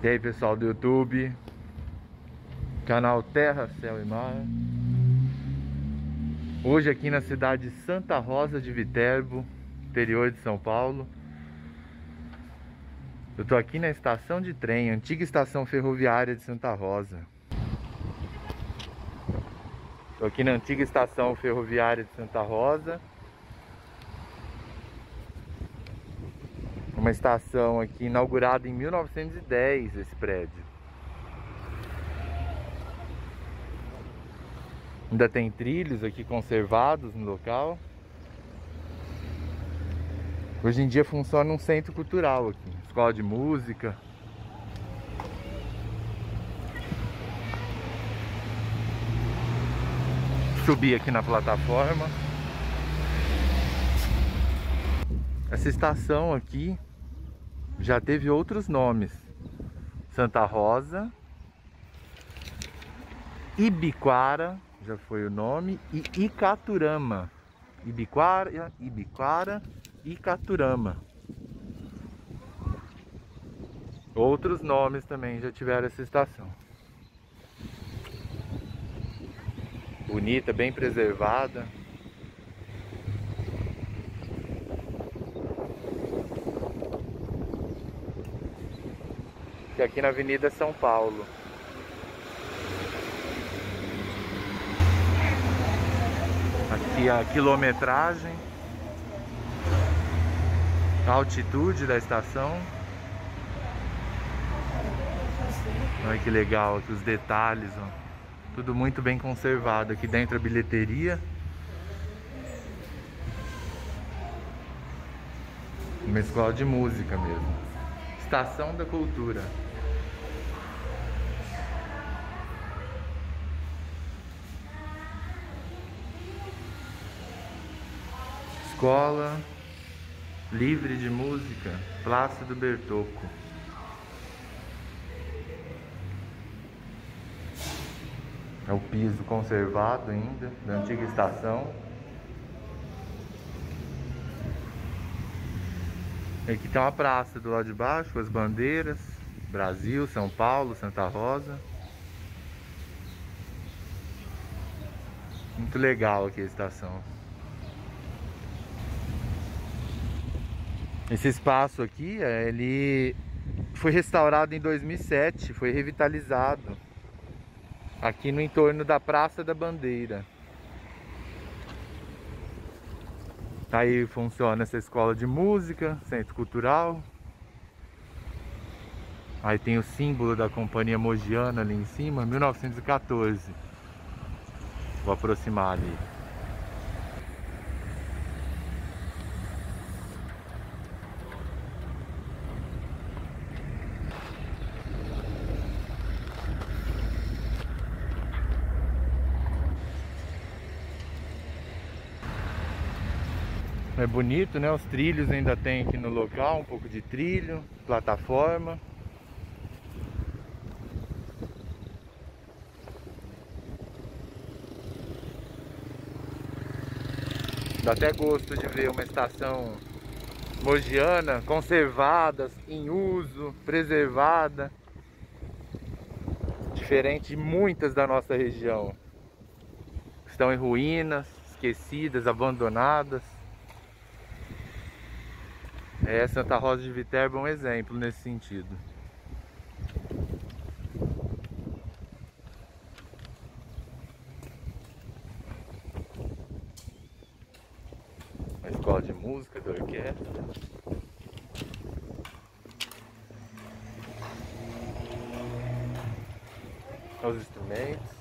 E aí pessoal do YouTube, canal Terra, Céu e Mar. Hoje aqui na cidade de Santa Rosa de Viterbo, interior de São Paulo. Eu tô aqui na estação de trem, antiga estação ferroviária de Santa Rosa. Tô aqui na antiga estação ferroviária de Santa Rosa. Uma estação aqui inaugurada em 1910 esse prédio. Ainda tem trilhos aqui conservados no local. Hoje em dia funciona um centro cultural aqui, escola de música. Subi aqui na plataforma. Essa estação aqui já teve outros nomes. Santa Rosa, Ibiquara, já foi o nome, e Icaturama. Ibiquara, Ibiquara, Icaturama. Outros nomes também já tiveram essa estação. Bonita, bem preservada. Que é aqui na Avenida São Paulo. Aqui a quilometragem, a altitude da estação. Olha que legal aqui os detalhes, ó. Tudo muito bem conservado. Aqui dentro a bilheteria. Uma escola de música mesmo. Estação da Cultura. Escola Livre de Música, Plácido Bertocco. É o piso conservado ainda, da antiga estação. Aqui tem uma praça do lado de baixo, com as bandeiras. Brasil, São Paulo, Santa Rosa. Muito legal aqui a estação. Esse espaço aqui, é, ele foi restaurado em 2007, foi revitalizado aqui no entorno da Praça da Bandeira. Aí funciona essa escola de música, centro cultural. Aí tem o símbolo da Companhia Mogiana ali em cima, 1914. Vou aproximar ali. É bonito, né? Os trilhos ainda tem aqui no local, um pouco de trilho, plataforma. Dá até gosto de ver uma estação mogiana conservada, em uso, preservada. Diferente de muitas da nossa região. Estão em ruínas, esquecidas, abandonadas. É, Santa Rosa de Viterbo é um exemplo nesse sentido. A escola de música da orquestra. Os instrumentos.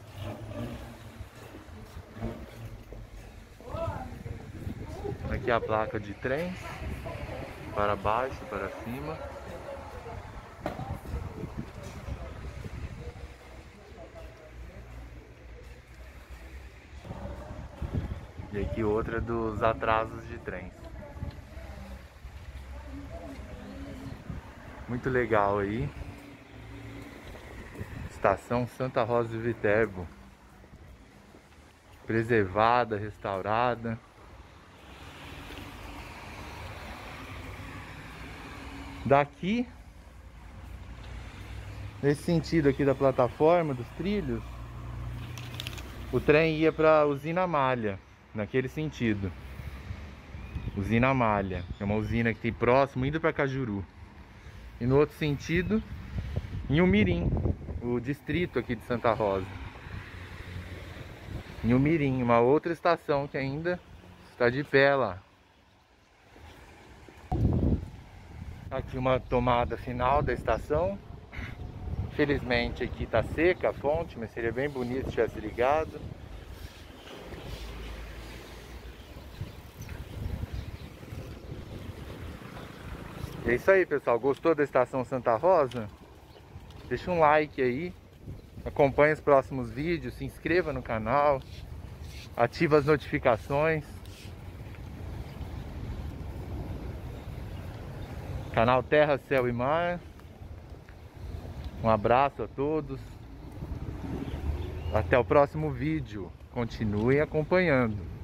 Aqui a placa de trens para baixo, para cima. E aqui outra dos atrasos de trens. Muito legal aí. Estação Santa Rosa de Viterbo. Preservada, restaurada. Daqui nesse sentido aqui da plataforma, dos trilhos, o trem ia para usina Malha, naquele sentido. Usina Malha, é uma usina que tem próximo, indo para Cajuru. E no outro sentido, em Umirim, o distrito aqui de Santa Rosa. Em Umirim, uma outra estação que ainda está de pé lá. Aqui uma tomada final da estação. Infelizmente aqui está seca a fonte, mas seria bem bonito se tivesse ligado. É isso aí, pessoal. Gostou da estação Santa Rosa? Deixa um like aí. Acompanhe os próximos vídeos, se inscreva no canal, ativa as notificações. Canal Terra, Céu e Mar. Um abraço a todos. Até o próximo vídeo. Continuem acompanhando.